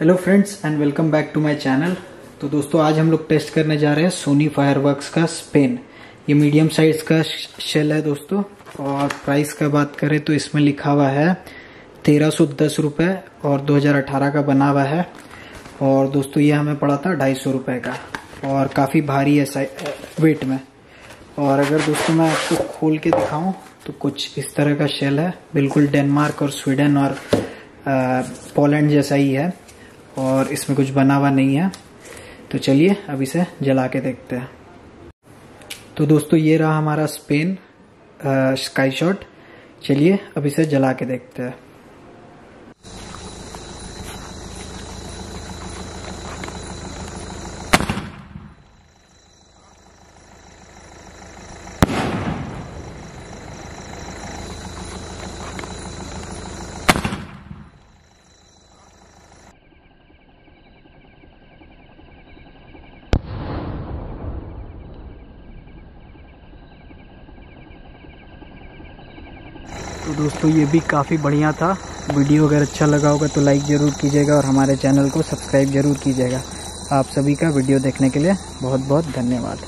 Hello friends and welcome back to my channel तो दोस्तों, आज हम लोग टेस्ट करने जा रहे हैं सोनी फायरवर्क्स का स्पेन ये मीडियम साइज़ का शेल है दोस्तों। और प्राइस का बात करें तो इसमें लिखा हुआ है तेरह सौ दस रुपये और 2018 का बना हुआ है। और दोस्तों, ये हमें पड़ा था ढाई सौ रुपये का। और काफ़ी भारी है वेट में। और अगर दोस्तों, मैं आपको खोल के दिखाऊँ तो कुछ इस तरह का शेल है। बिल्कुल डेनमार्क और स्वीडन और पोलैंड जैसा ही है। और इसमें कुछ बना हुआ नहीं है। तो चलिए, अब इसे जला के देखते हैं। तो दोस्तों, ये रहा हमारा स्पेन स्काई शॉट। चलिए, अब इसे जला के देखते हैं। तो दोस्तों, ये भी काफ़ी बढ़िया था। वीडियो अगर अच्छा लगा होगा तो लाइक ज़रूर कीजिएगा और हमारे चैनल को सब्सक्राइब ज़रूर कीजिएगा। आप सभी का वीडियो देखने के लिए बहुत बहुत धन्यवाद।